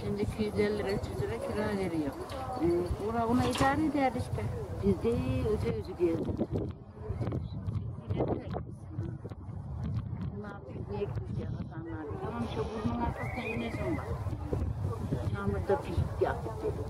Şimdi 250 lira, 300 lira kira veriyor. Ee, ona, ona idare eder işte. Biz de öze öze geldik. Ne yapayım, niye gideceğiz adamlar? Tamam işte burnun arkasında inesim var. Çamurda pişip yaptık dedim.